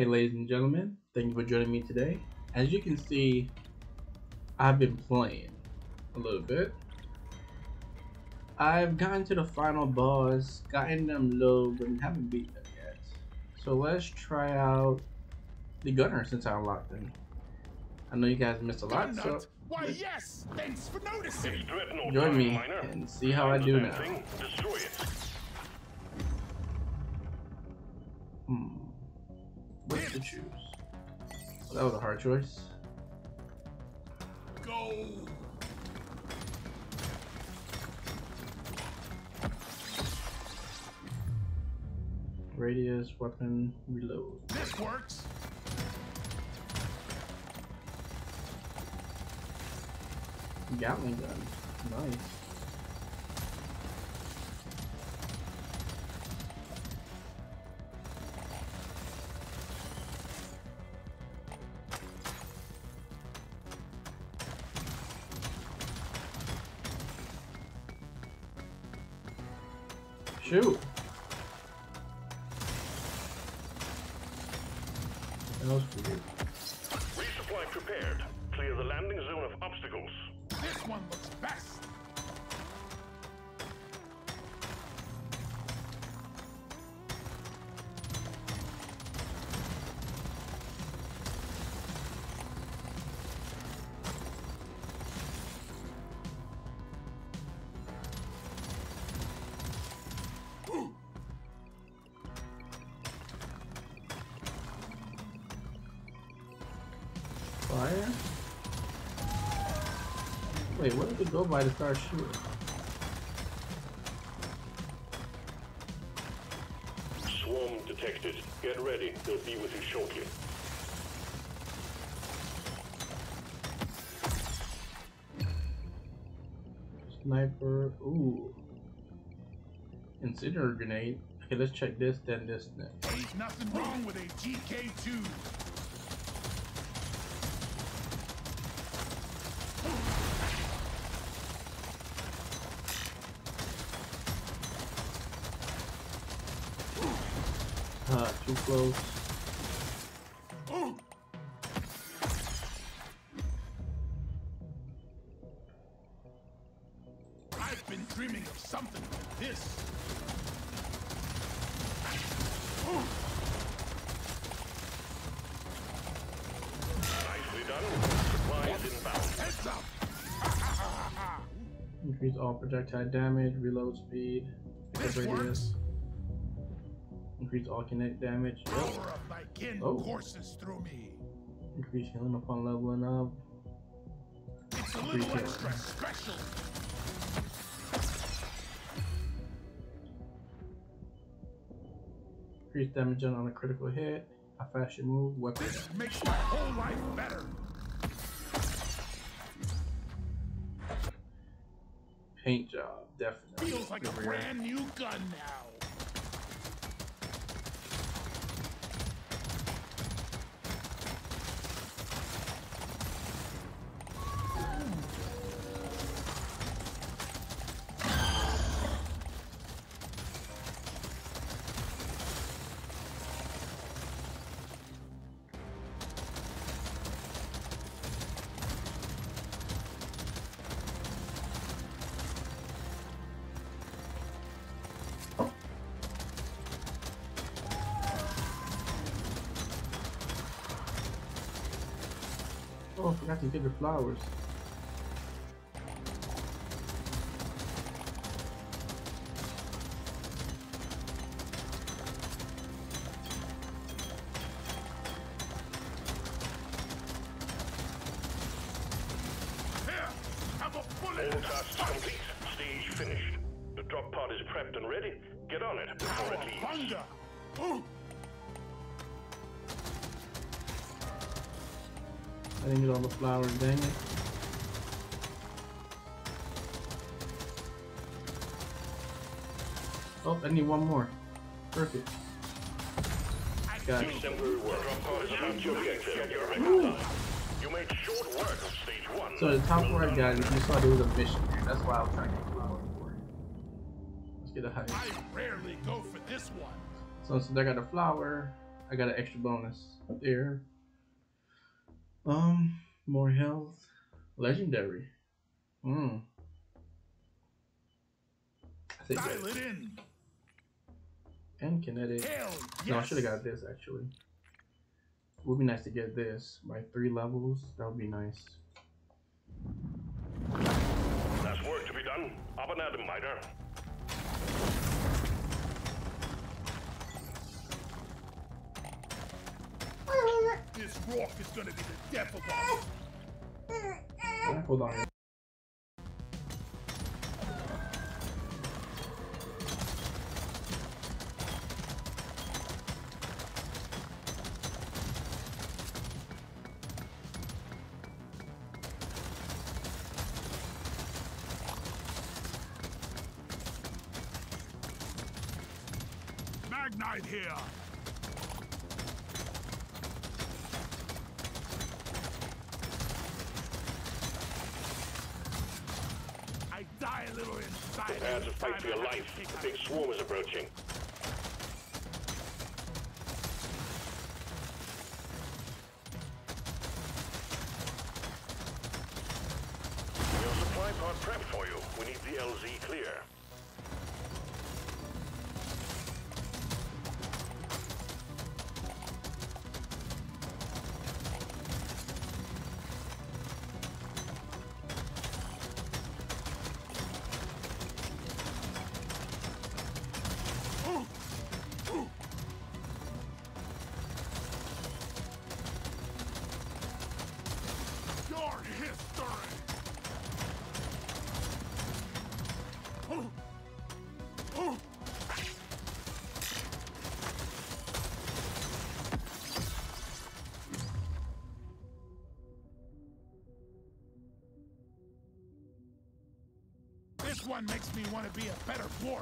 Hi, ladies and gentlemen. Thank you for joining me today. As you can see, I've been playing a little bit. I've gotten to the final boss, gotten them low, but haven't beaten them yet. So let's try out the gunner since I unlocked them. I know you guys missed a lot, so why yes! Thanks for noticing. join me and see how I do now. That was a hard choice. Go. Radius, weapon, reload. This works. Gatling gun. Nice. Wait, what did it go by to start shooting? Swarm detected. Get ready. They'll be with you shortly. Sniper. Ooh. Incendiary grenade. Okay, let's check this, then this next. Ain't nothing wrong with a GK2. Ah, too close. I've been dreaming of something like this. Nicely done. Supplies inbound. Heads up. Increase all projectile damage, reload speed, pickup radius. Increase all kinetic damage, Power of my kin Oh. courses through me. increase healing upon leveling up. It's a Increase little extra special. Increase damage done on a critical hit. How fast you move, weapon. This makes my whole life better. Paint job, definitely. Feels like a brand new gun now. The flowers. Didn't get all the flowers, dang it. Oh, I need one more. Perfect. Got it. Exemplary work. Drop pod is about to objective. Get your record time. You made short work of stage one. So the top right guy, you saw there was a mission there. That's why I was trying to get flowers for it. Let's get a height. I rarely go for this one. So since I got a flower, I got an extra bonus there. Um, more health. Legendary. Hmm. I think Dial it in. and kinetic. Hell yes. No, I should have got this actually. Would be nice to get this by three levels. That would be nice. There's work to be done. Up and at 'em, Miner. This rock is gonna be the death of us. Yeah, Makes me want to be a better dwarf.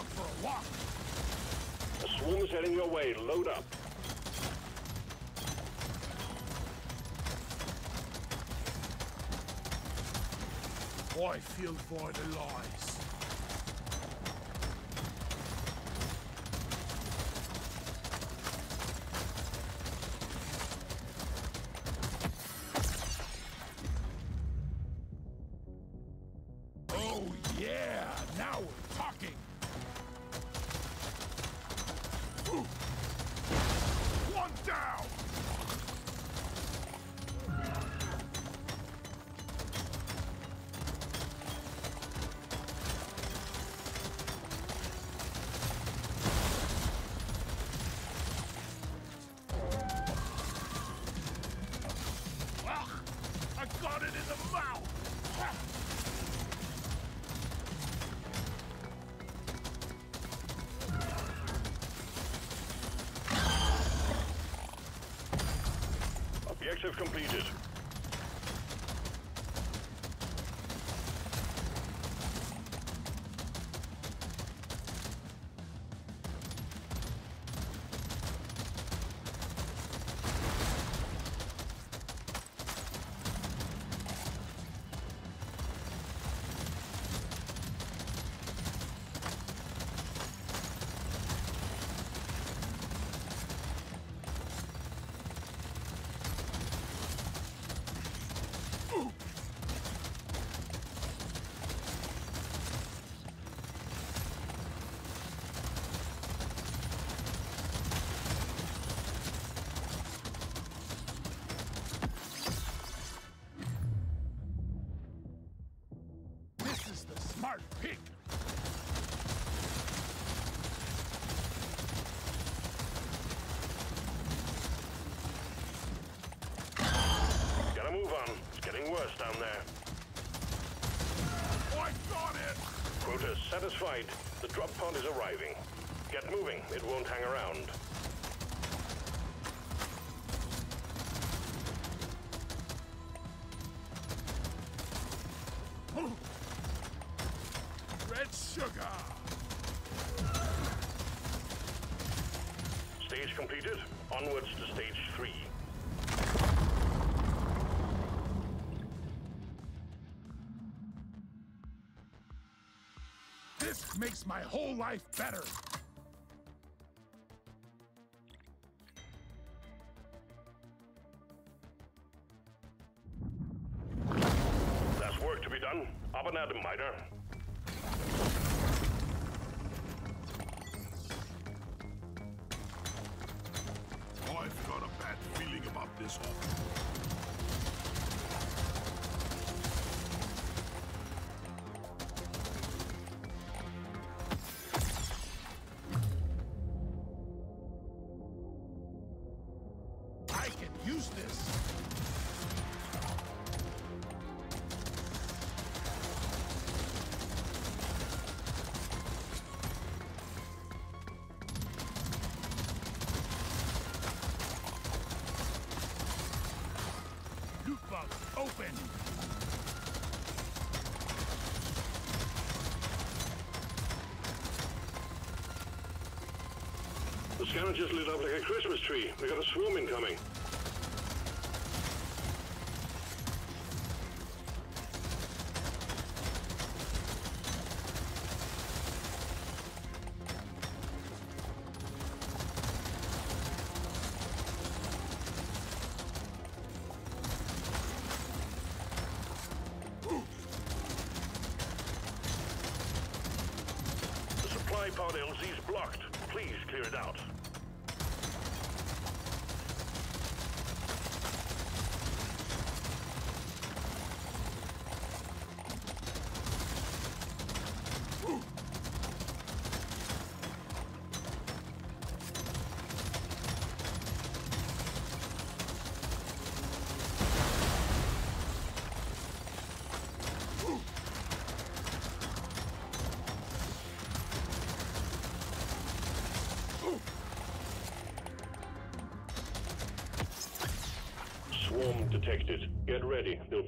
Bulldog for a walk! The swarm is heading your way. Load up. I feel vitalized. Oh yeah, now completed. down there. Oh, I got it! Quotas satisfied. The drop pod is arriving. Get moving. It won't hang around. Red sugar! Stage completed. Onwards to my whole life better. There's work to be done. Up and at 'em, Miner. Use this. Loot box open. The scanner just lit up like a Christmas tree. We got a swarm incoming.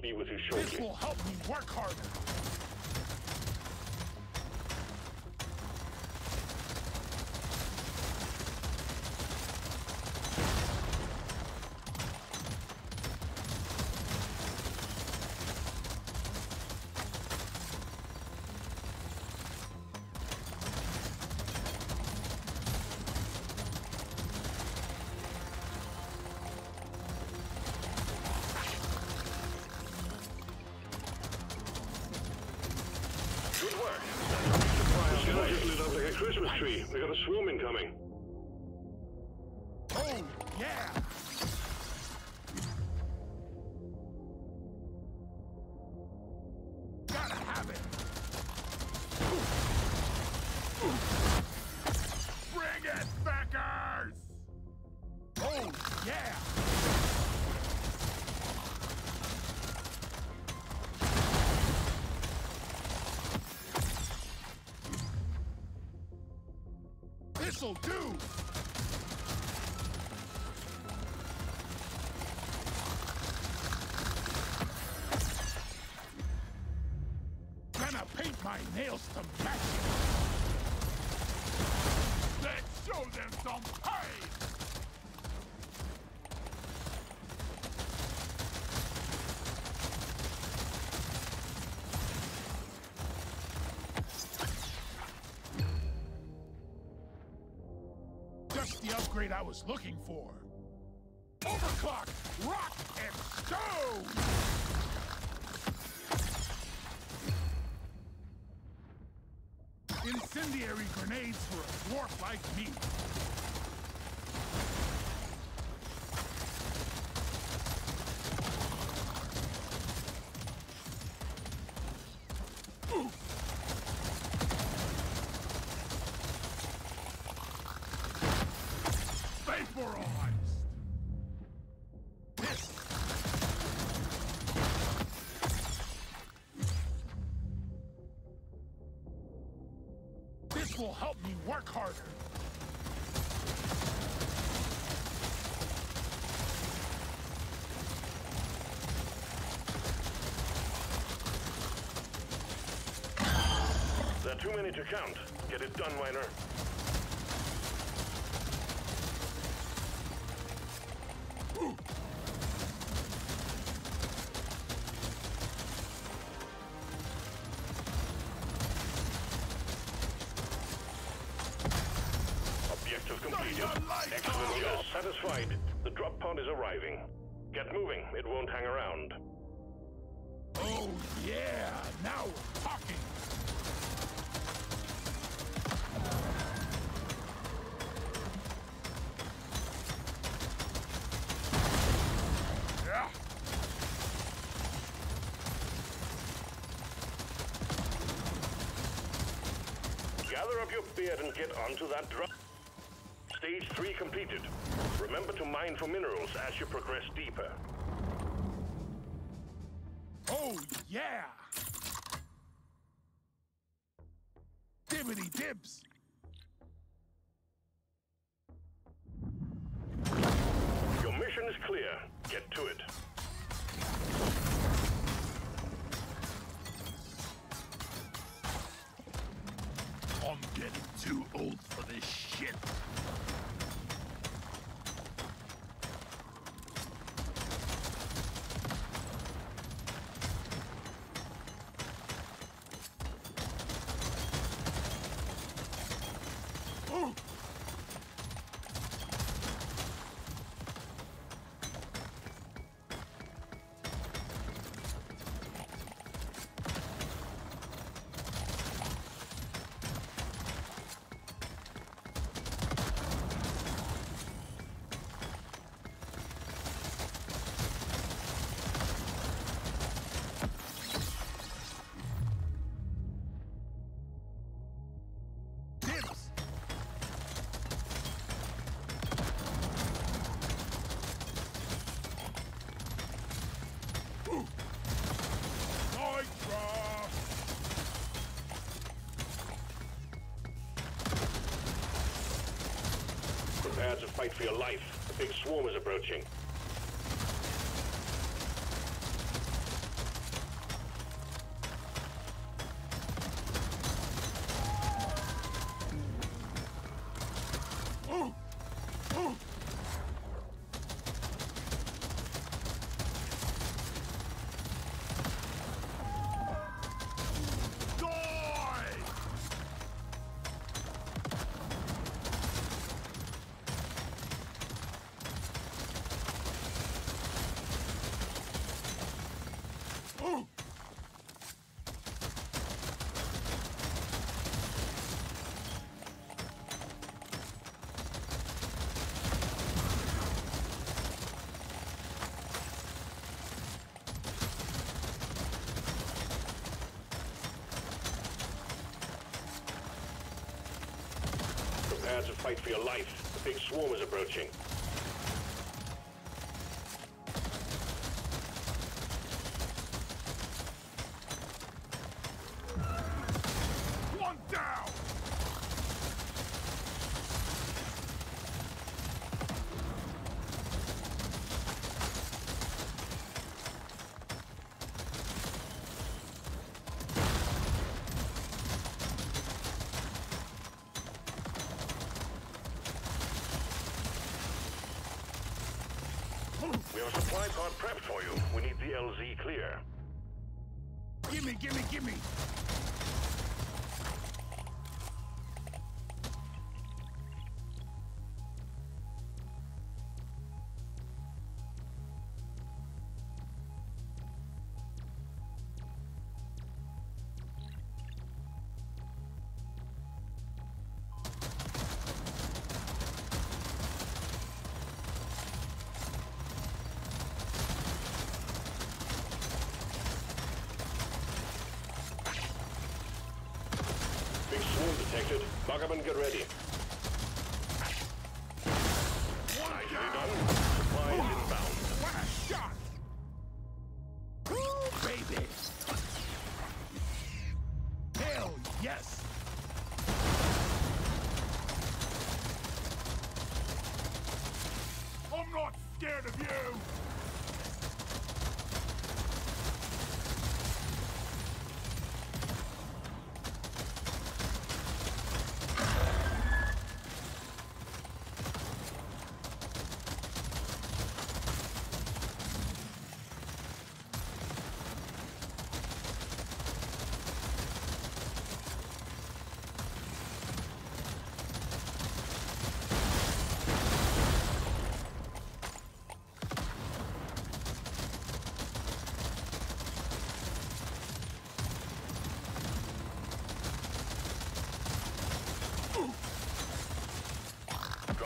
Be with you This will help me work harder. Tree. We got a swarm incoming. Oh, yeah. This'll! Gonna paint my nails to match the upgrade I was looking for. Overclock, rock, and stone! Incendiary grenades for a dwarf like me. Vaporized! This will help me work harder. There are too many to count. Get it done, Miner. And get onto that drop. Stage 3 completed. Remember to mine for minerals as you progress deeper. Oh, yeah! Dibbity dibs! Fight for your life. A big swarm is approaching. Prepare to fight for your life. A big swarm is approaching. Big swarm detected. Up and get ready. Nicely done. Supply is inbound. What a shot! Woo, baby! Hell yes! I'm not scared of you!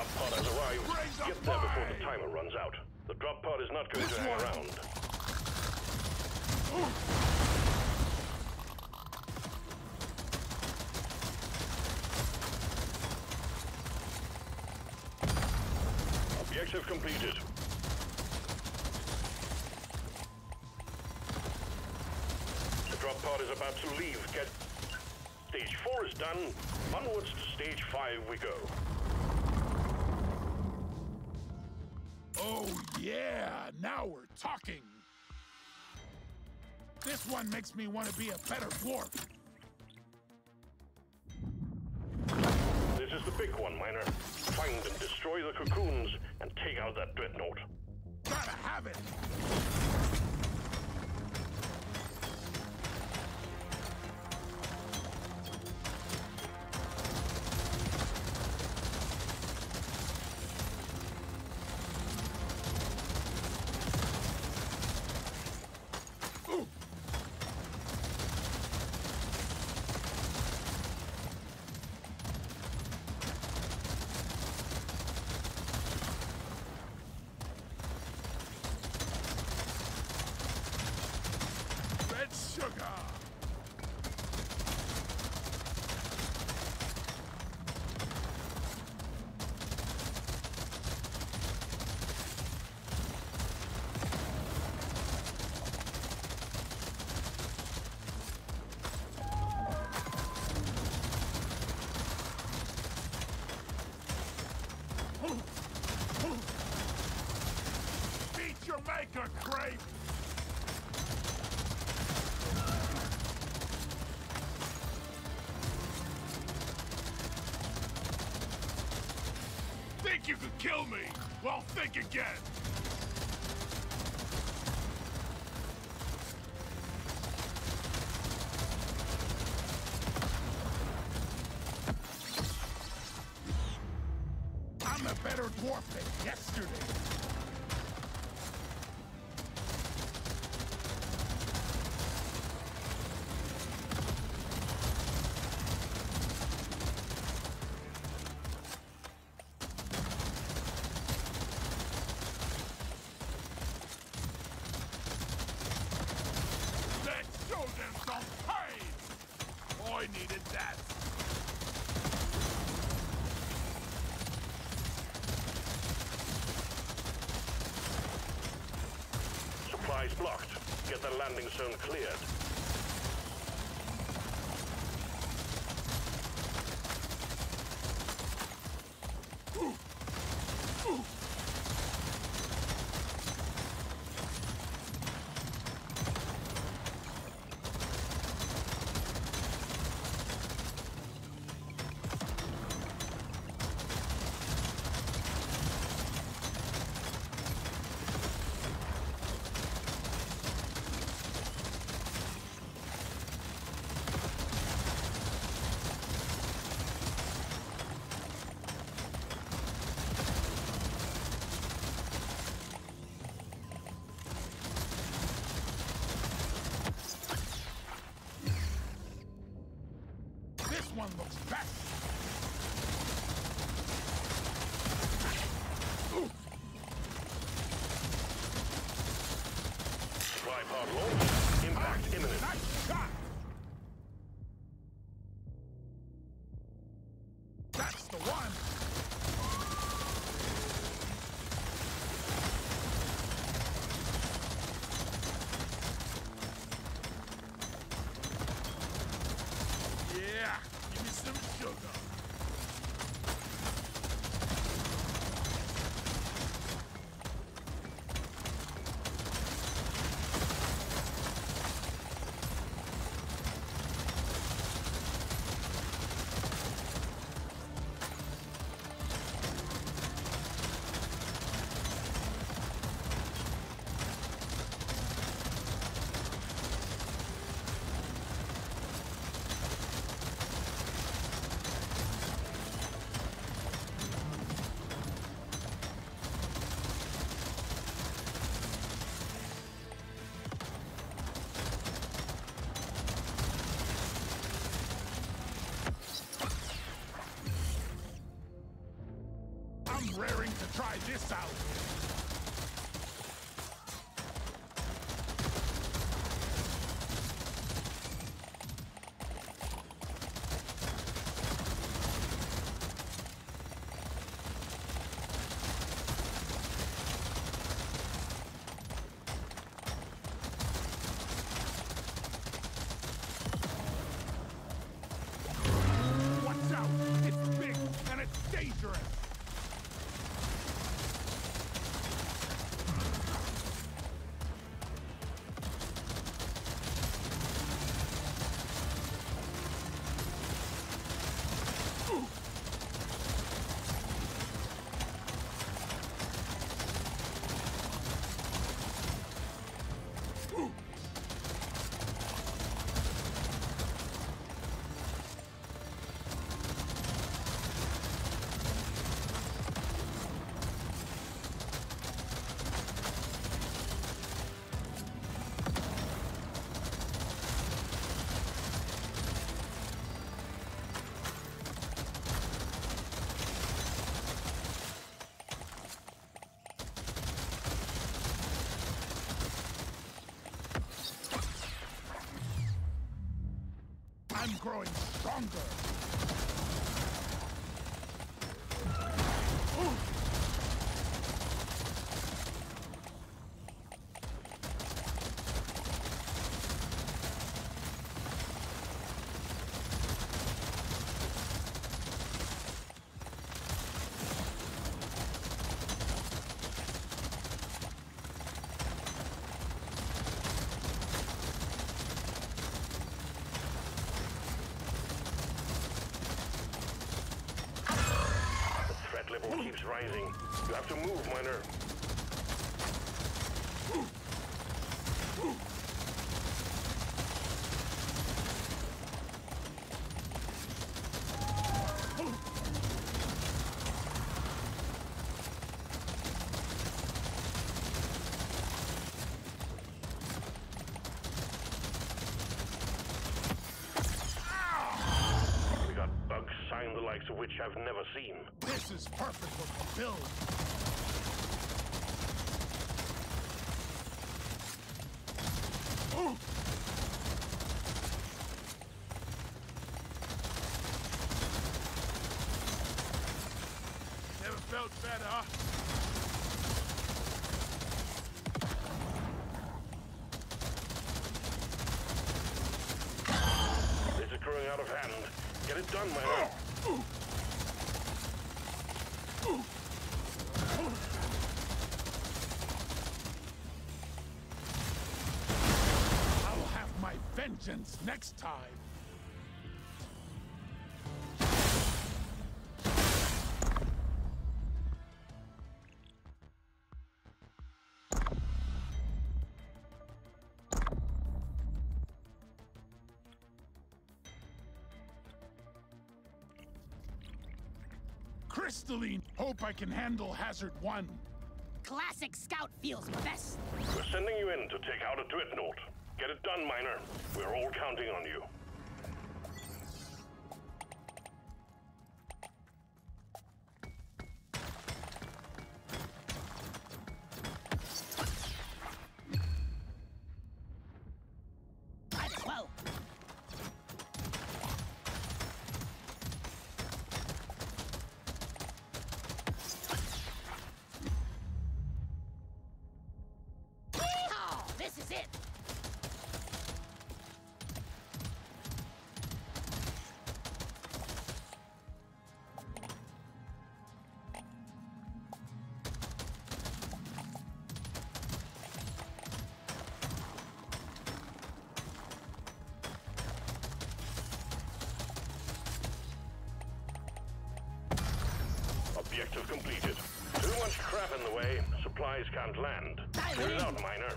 five. Get there before the timer runs out. The drop pod is not going to hang around. Objective completed. The drop pod is about to leave. Get... Stage 4 is done. Onwards to stage 5 we go. Oh, yeah! Now we're talking! This one makes me want to be a better dwarf. This is the big one, Miner. Find and destroy the cocoons and take out that dreadnought. Gotta have it! You could kill me? Well, think again! I'm a better dwarf than yesterday. Let's show them some pain! I needed that. Supplies blocked. Get the landing zone cleared. To try this out. Growing stronger! The threat level keeps rising. You have to move, Miner. We got bugs sign the likes of which I've never seen. This is perfect for the build! Never felt better. This is growing out of hand. Get it done, Miner. I will have my vengeance next time. Crystalline, hope I can handle Hazard 1. Classic Scout feels best. We're sending you in to take out a dreadnought. Get it done, Miner. We're all counting on you. This is it. Objective completed. Too much crap in the way. Supplies can't land. It out, Miner.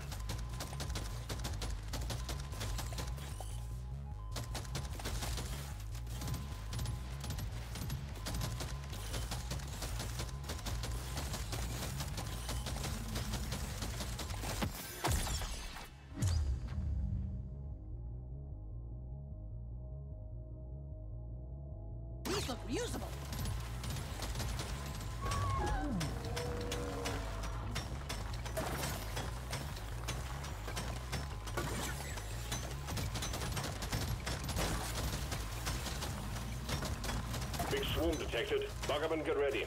Swarm detected. Buggerman, get ready.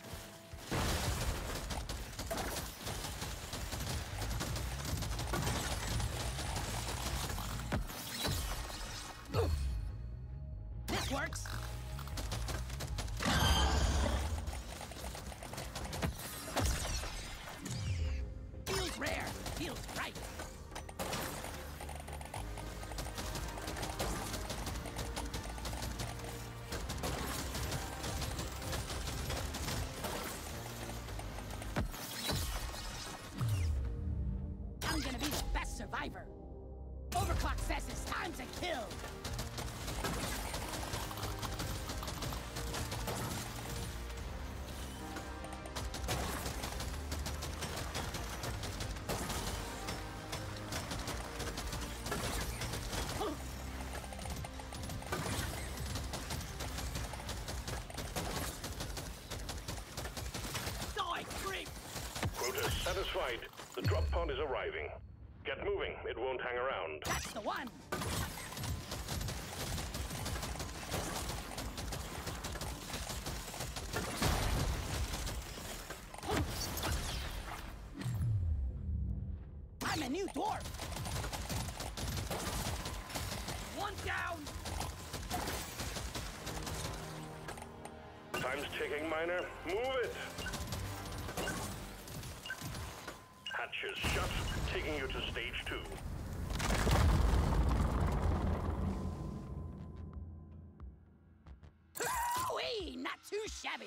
Satisfied. The drop pod is arriving. Get moving. It won't hang around. That's the one! I'm a new dwarf! One down! Time's ticking, miner. Move it. Shabby!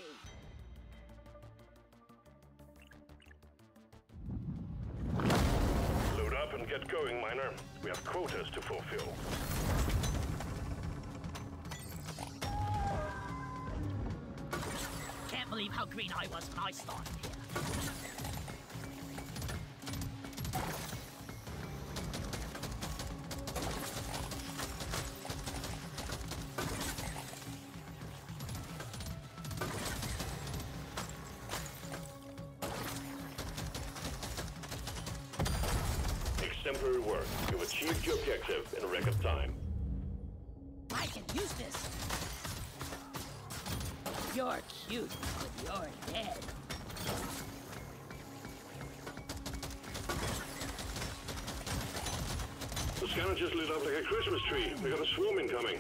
Load up and get going, miner. We have quotas to fulfill. Can't believe how green I was when I started here. Objective in record time. I can use this. You're cute, but you're dead. The scanner just lit up like a Christmas tree. We got a swarm incoming.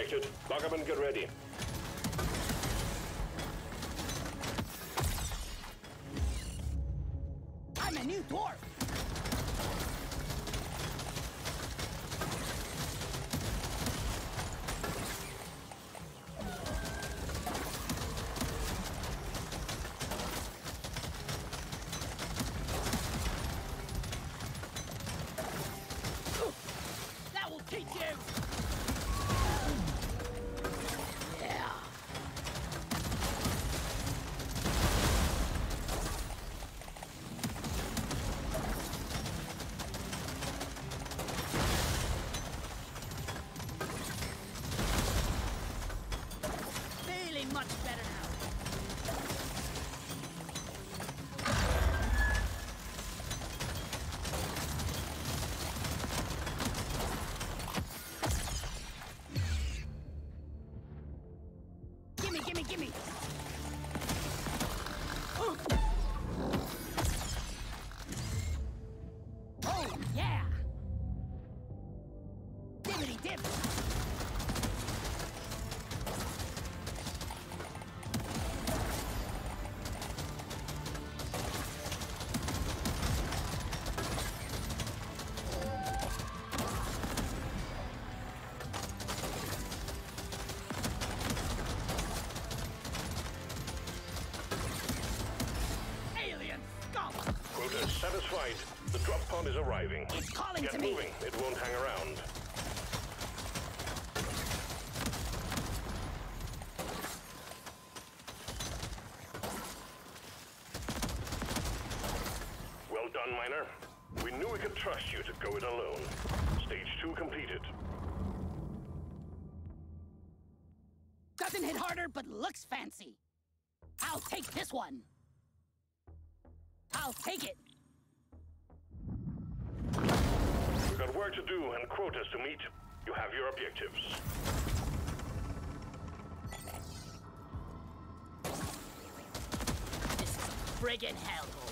Detected. Lock up and get ready. I'm a new dwarf. Drop pod is arriving. It's calling Get to me! moving. It won't hang around. Well done, Miner. We knew we could trust you to go it alone. Stage two completed. Doesn't hit harder, but looks fancy. I'll take this one. I'll take it. Got work to do and quotas to meet. You have your objectives. This is friggin' hellhole.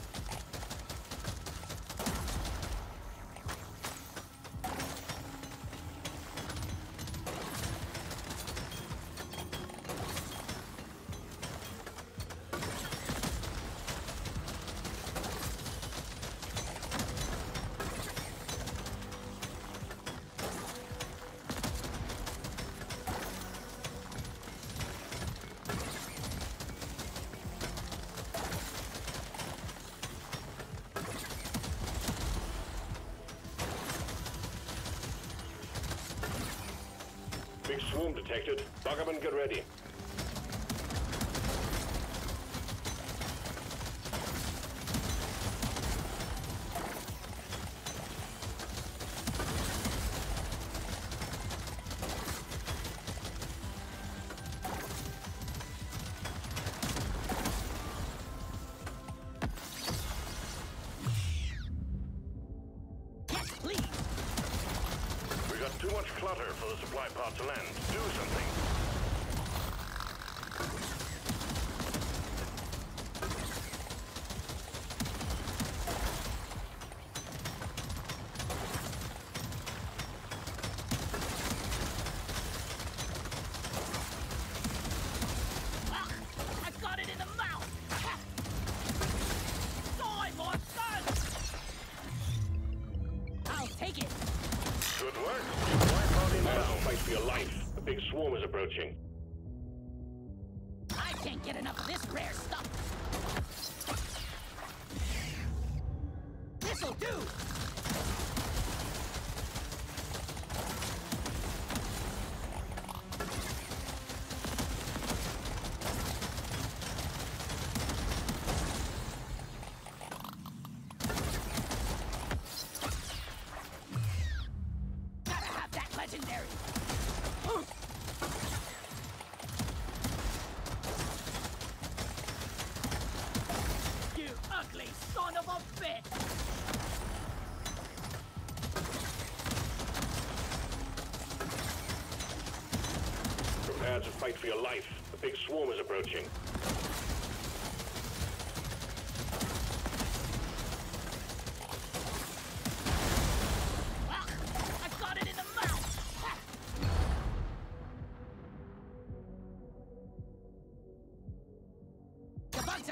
Too much clutter for the supply pod to land. Do something.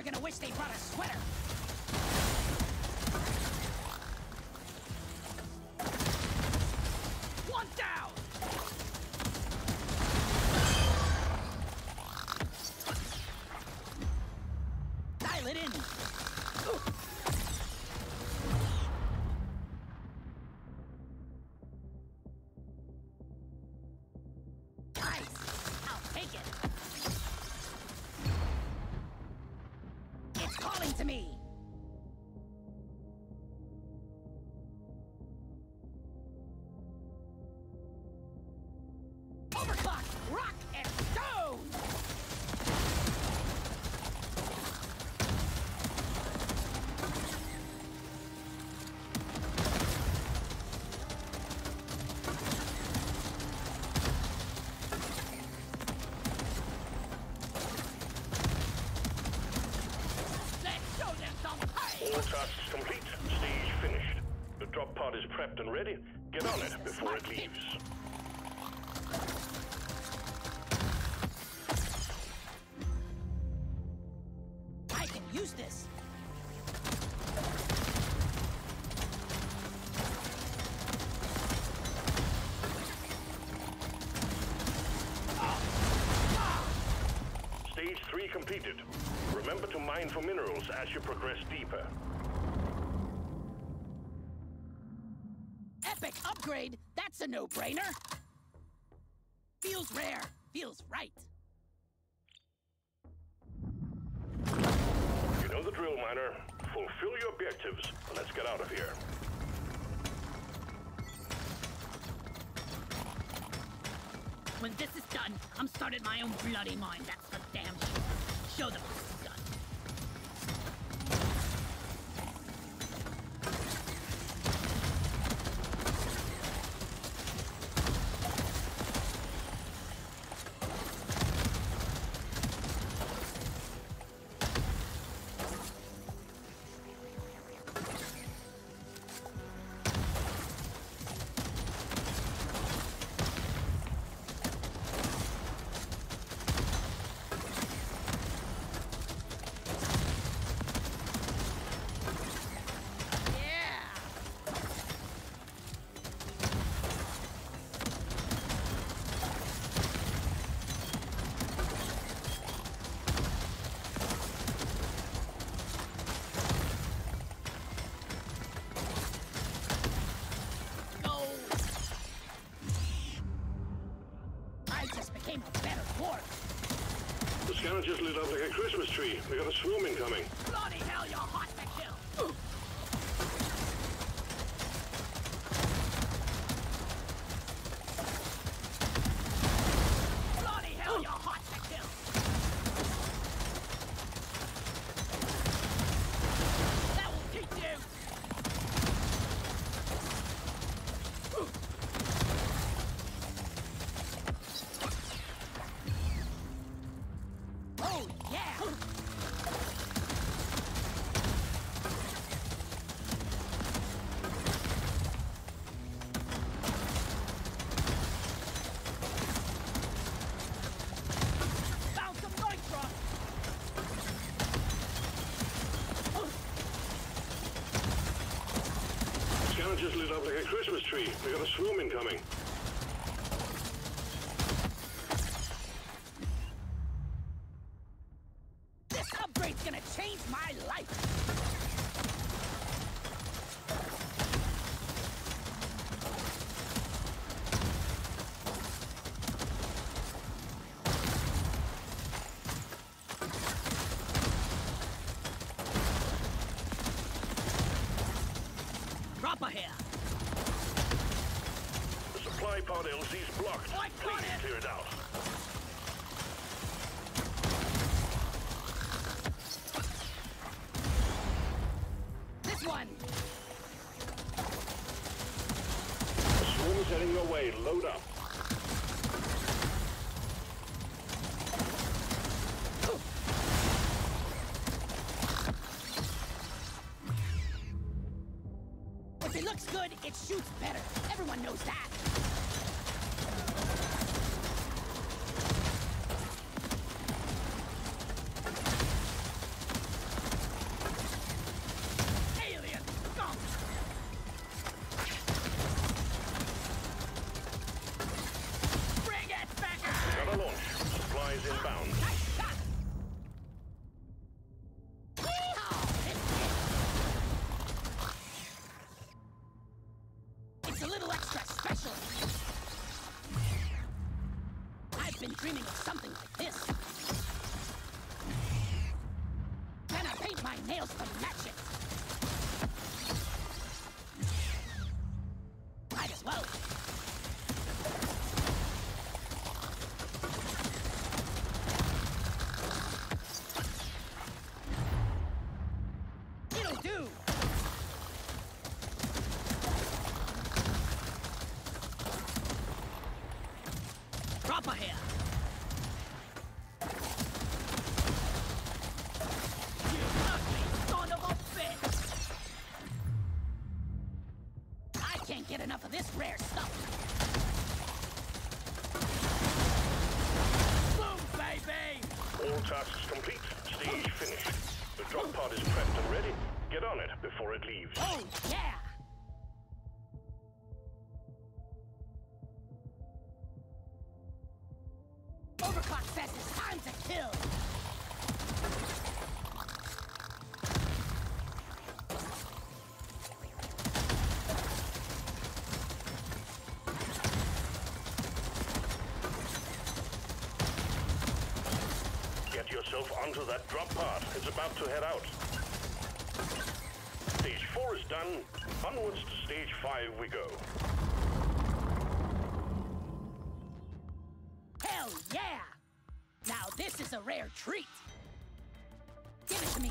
Gonna wish they brought a sweater. Completed. Remember to mine for minerals as you progress deeper. Epic upgrade! That's a no-brainer! Feels rare, feels right. You know the drill, miner. Fulfill your objectives. Let's get out of here. When this is done, I'm starting my own bloody mine, that's for damn sure. どう Tree. We got a swarm incoming. This upgrade's gonna change my life! Dropper here! It shoots better. Everyone knows that. hailstorm yourself onto that drop pod. It's about to head out. Stage 4 is done. Onwards to stage 5 we go. Hell yeah! Now this is a rare treat. Give it to me.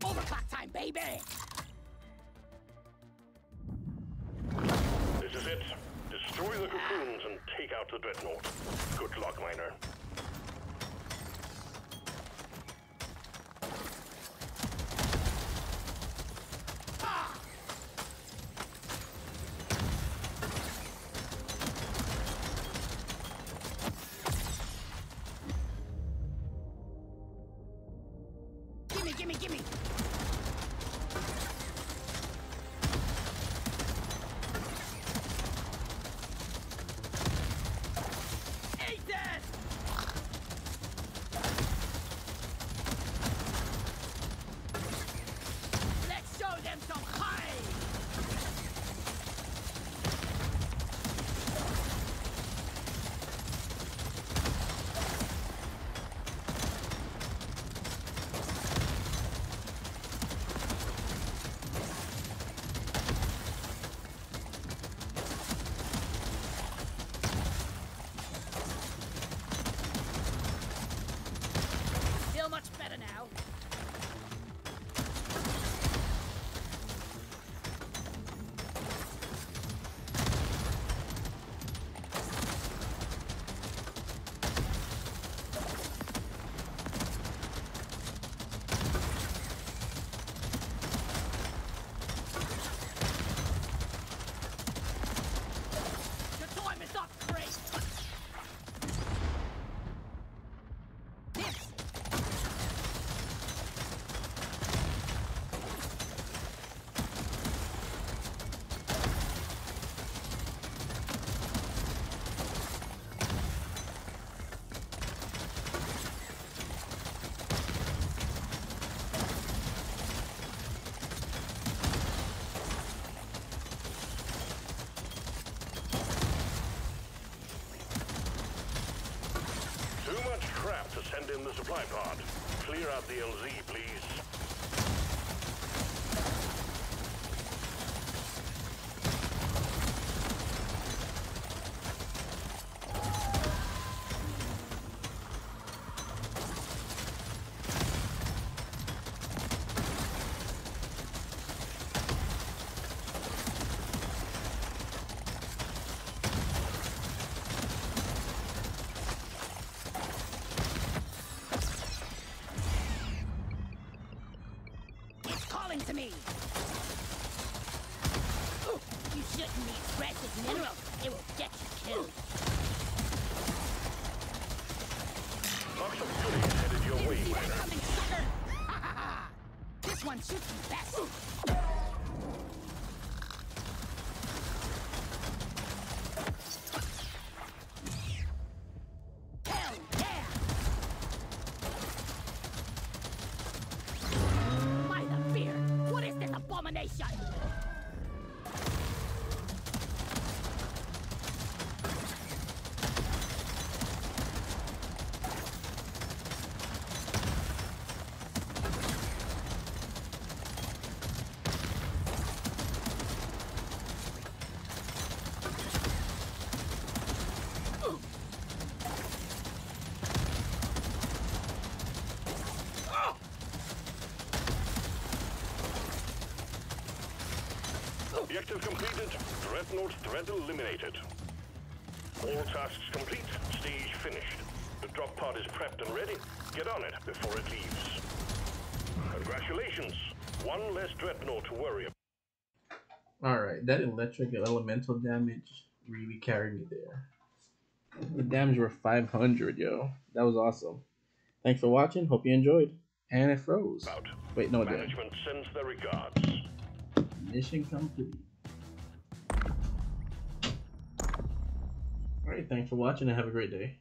Overclock time, baby! This is it. Destroy the cocoons and take out the dreadnought. Good luck, Miner. Objective completed. Dreadnought threat eliminated. All tasks complete. Stage finished. The drop pod is prepped and ready. Get on it before it leaves. Congratulations. One less dreadnought to worry about. Alright, that electric elemental damage really carried me there. The damage were 500, yo. That was awesome. Thanks for watching. Hope you enjoyed. And it froze. About. Wait, no, it didn't. Management sends their regards. Mission complete. Alright, thanks for watching and have a great day.